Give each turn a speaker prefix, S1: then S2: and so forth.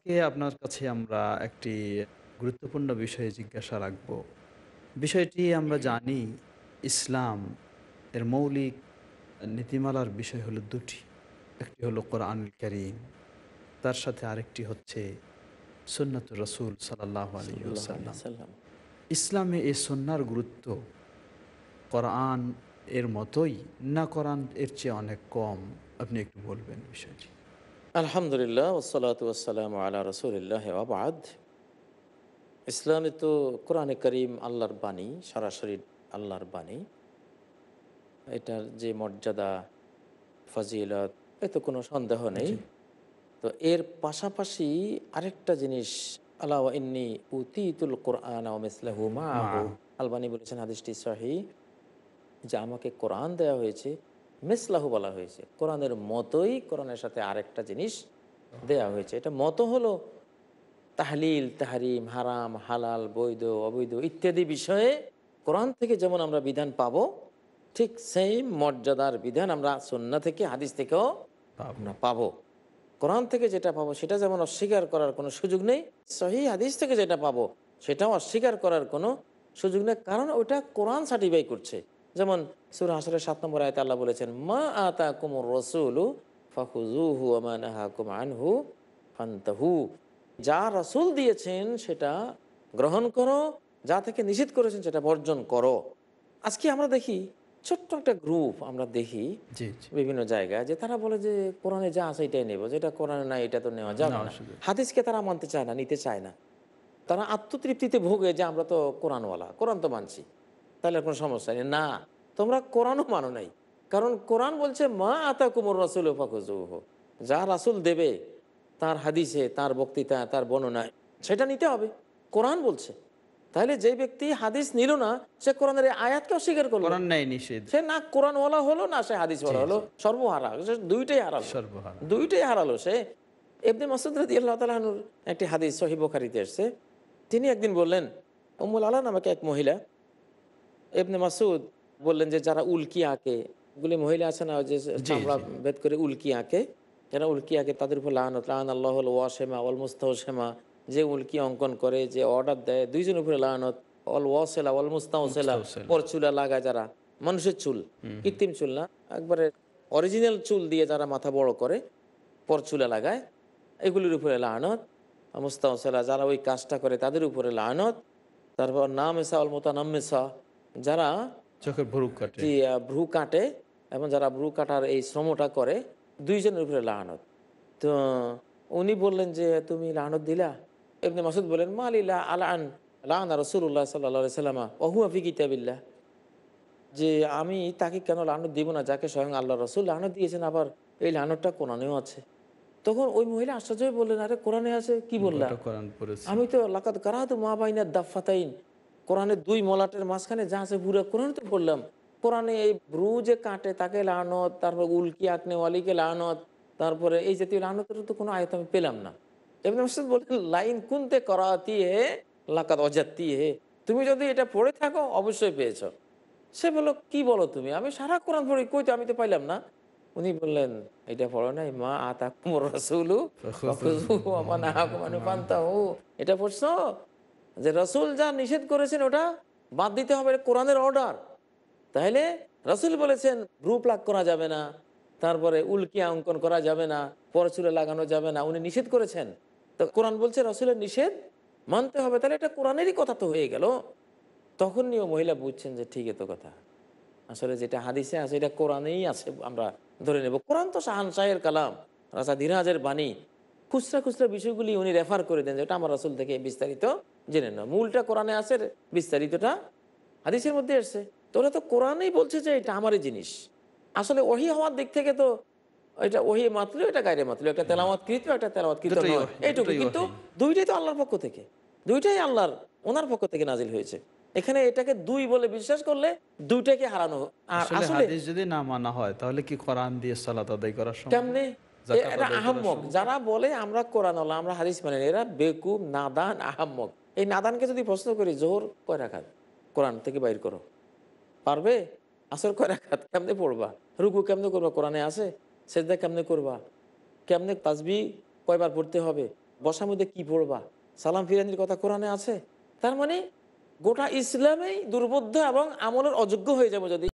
S1: আজকে আপনার কাছে আমরা একটি গুরুত্বপূর্ণ বিষয়ে জিজ্ঞাসা রাখব। বিষয়টি আমরা জানি ইসলাম এর মৌলিক নীতিমালার বিষয় হলো দুটি। একটি হলো কোরআনুল করিম তার সাথে আরেকটি হচ্ছে সুন্নত রসুল সাল্লাহ আলী
S2: সাল্লাম।
S1: ইসলামে এই সন্ন্যার গুরুত্ব কোরআন এর মতোই না কোরআন এর চেয়ে অনেক কম? আপনি একটু বলবেন বিষয়টি।
S2: আলহামদুলিল্লাহ ওসালাত ওয়াসালাম আল্লাহ রসুলিল্লাহ আবাদ ইসলামে তো কোরআনে করিম আল্লাহর বাণী সরাসরি আল্লাহর বাণী। এটার যে মর্যাদা ফজিলত এ তো কোনো সন্দেহ নেই। তো এর পাশাপাশি আরেকটা জিনিস আল্লাহ ইন্নি উতিতুল কোরআন আলবানি বলেছেন হাদিসটি সহি যে আমাকে কোরআন দেওয়া হয়েছে মিসলাহু বলা হয়েছে। কোরআনের মতোই কোরআনের সাথে আরেকটা জিনিস দেয়া হয়েছে। এটা মতো হলো তাহলিল, তাহারিম, হারাম, হালাল, বৈধ, অবৈধ ইত্যাদি বিষয়ে কোরআন থেকে যেমন আমরা বিধান পাবো, ঠিক সেই মর্যাদার বিধান আমরা সন্না থেকে, হাদিস থেকেও আমরা পাবো। কোরআন থেকে যেটা পাবো সেটা যেমন অস্বীকার করার কোনো সুযোগ নেই, সহি হাদিস থেকে যেটা পাবো সেটাও অস্বীকার করার কোনো সুযোগ নেই, কারণ ওটা কোরআন সার্টিফাই করছে। যেমন সুর হাসরের সাত নম্বর আয়তে আল্লাহ বলেছেন মা আতা কুমুর রসুলু ফাহুজুহু ফান্তাহু। যা রসুল দিয়েছেন সেটা গ্রহণ করো যা থেকে নিষেধ করেছেন সেটা বর্জন করো। আজকে আমরা দেখি ছোট্ট একটা গ্রুপ আমরা দেখি বিভিন্ন জায়গায় যে তারা বলে যে কোরআনে যা আছে এটাই নেব যেটা কোরআনে নাই এটা তো নেওয়া যাবে
S1: না,
S2: না। হাদিসকে তারা মানতে চায় না নিতে চায় না। তারা আত্মতৃপ্তিতে ভোগে যে আমরা তো কোরআনওয়ালা কোরআন তো মানছি তাহলে কোনো সমস্যা নেই। না তোমরা কোরআনও মানো নাই। কারণ কোরআন বলছে মা আতা কুমর রাসুল ফাকুজুহ যা রাসুল দেবে তার হাদিসে তার বক্তৃতা তার বর্ণনায় সেটা নিতে হবে। কোরআন বলছে। তাহলে যে ব্যক্তি হাদিস নিল না সে কোরআনের আয়াতকে অস্বীকার করল। সে না কোরআনওয়ালা হলো না সে হাদিসওয়ালা হলো সর্বহারা। দুইটাই হারালো। দুইটাই হারালো। সে এবনে মাসুদ রাদি আল্লাহ তালাহনুর একটি হাদিস সহি বোখারিতে এসছে। তিনি একদিন বললেন উম্মুল আলা নামকে এক মহিলা এবনে মাসুদ বললেন যে যারা উল্কি আঁকে গুলি মহিলা আছে না যে চামড়া ভেদ করে উল্কি আঁকে যারা উল্কি আঁকে তাদের উপর লানত লান আল্লাহ ওয়াশেমা অল মুস্তাহসেমা যে উল্কি অঙ্কন করে যে অর্ডার দেয় দুইজন উপরে লানত অল ওয়াসেলা অল মুস্তাহসেলা। পর চুলা লাগায় যারা মানুষের চুল কৃত্রিম চুল না একবারে অরিজিনাল চুল দিয়ে যারা মাথা বড় করে পর চুলা লাগায় এগুলির উপরে লানত মুস্তাহসেলা যারা ওই কাজটা করে তাদের উপরে লানত তারপর নাম এসা অল মোতানামেসা যারা
S1: চোখের ভরু কাটে।
S2: যে ভ্রু কাটে এবং যারা ভ্রু কাটার এই শ্রমটা করে দুইজনের উপরে লানত। তো উনি বললেন যে তুমি লানত দিলা? এমনি মাসুদ বলেন মালিলা আলান লানা রসুল্লাহ সাল্লা সাল্লামা অহু আফি কিতাবিল্লাহ। যে আমি তাকে কেন লানত দিব না যাকে স্বয়ং আল্লাহ রসুল লানত দিয়েছেন আবার এই লানতটা কোরআনেও আছে। তখন ওই মহিলা আশ্চর্য বললেন আরে কোরআনে আছে কি বললা?
S1: ওটা কোরআন পড়েছে।
S2: আমি তো লাকাত কারাহাত মা বাইনার দাফাতাইন কোরআনের দুই মলাটের মাঝখানে যা আছে পুরো কোরআন তো পড়লাম। কোরআনে এই ভ্রু যে কাটে তাকে লানত তারপর উল্কি আঁকনেওয়ালিকে লানত তারপরে এই জাতীয় লানতের তো কোনো আয়ত আমি পেলাম না। এমনি মাসুদ বললেন লাইন কুনতে করাতি হে লাকাত অজাতি হে তুমি যদি এটা পড়ে থাকো অবশ্যই পেয়েছ। সে বলল কি বলো তুমি? আমি সারা কোরআন পড়ি কই তো আমি তো পাইলাম না। উনি বললেন এটা পড়ো নাই মা আতা কুমর রসুলু এটা পড়ছো? যে রসুল যা নিষেধ করেছেন ওটা বাদ দিতে হবে কোরআনের অর্ডার। তাহলে রসুল বলেছেন ভ্রু প্লাক করা যাবে না, তারপরে উল্কিয়া অঙ্কন করা যাবে না পরচুলে লাগানো যাবে না, উনি নিষেধ করেছেন। তো কোরআন বলছে, রসুলের নিষেধ মানতে হবে, তাহলে এটা কোরআনেরই কথা তো হয়ে গেল। তখন নিয়েও মহিলা বুঝছেন যে ঠিক তো কথা। আসলে যেটা হাদিসে আছে, এটা কোরআনেই আছে, আমরা ধরে নেব। কোরআন তো শাহান শাহের কালাম, রাজা ধীরাজের বাণী। খুচরা খুচরা বিষয়গুলি উনি রেফার করে দেন যেটা আমার রাসুল থেকে বিস্তারিত জেনে না মূলটা কোরআনে আছে বিস্তারিতটা হাদিসের মধ্যে এসছে। তোরা তো কোরআনেই বলছে যে এটা আমারই জিনিস। আসলে ওহি হওয়ার দিক থেকে তো এটা ওহি মাতলো এটা গাইরে মাতলো একটা তেলাওয়াত কৃত একটা তেলাওয়াত কৃত এইটুকু। কিন্তু দুইটাই তো আল্লাহর পক্ষ থেকে। দুইটাই আল্লাহর ওনার পক্ষ থেকে নাজিল হয়েছে। এখানে এটাকে দুই বলে বিশ্বাস করলে দুইটাকে হারানো আর
S1: আসলে যদি না মানা হয় তাহলে কি কোরআন দিয়ে সালাত আদায় করার সময়
S2: কেমনে? এটা আহাম্মক। যারা বলে আমরা কোরআন আমরা হাদিস মানে এরা বেকুব নাদান আহাম্মক। এই নাদানকে যদি প্রশ্ন করি, জোহর কয় রাখাত? কোরআন থেকে বাইর করো। পারবে? আসর কয় রাখাত? কেমনে পড়বা? রুকু কেমনে করবা? কোরআনে আছে? সেজদা কেমনে করবা? কেমনে তাজবি কয়বার পড়তে হবে? বসার মধ্যে কি পড়বা? সালাম ফিরানির কথা কোরআনে আছে? তার মানে গোটা ইসলামেই দুর্বোধ্য এবং আমলের অযোগ্য হয়ে যাবে যদি